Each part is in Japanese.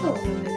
臭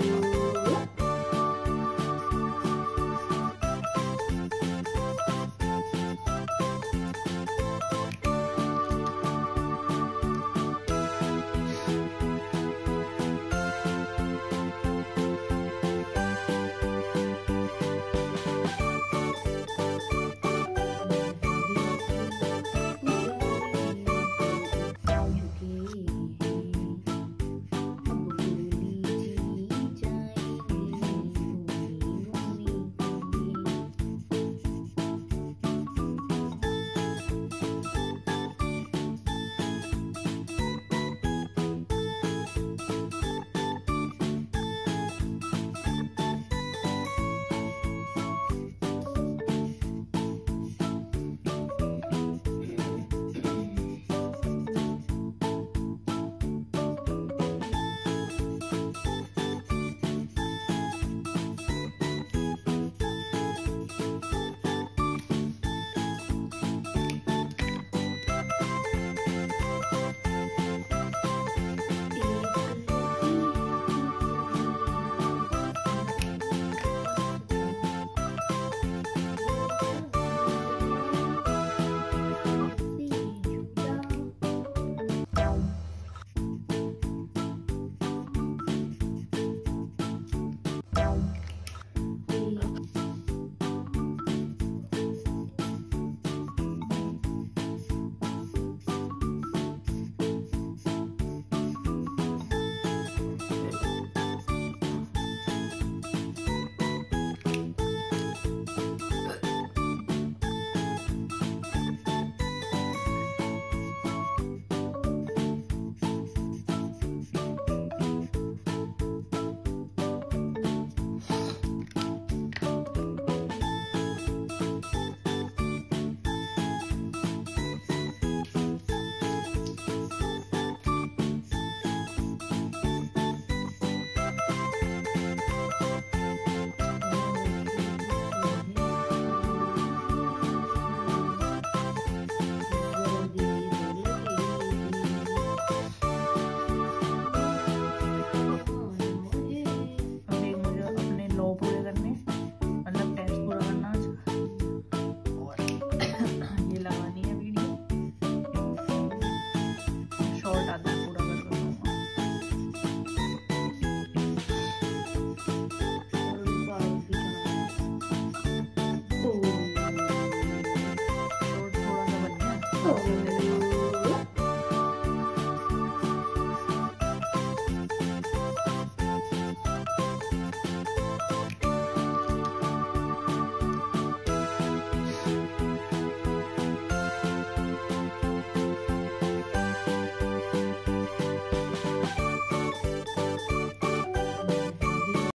そう。んす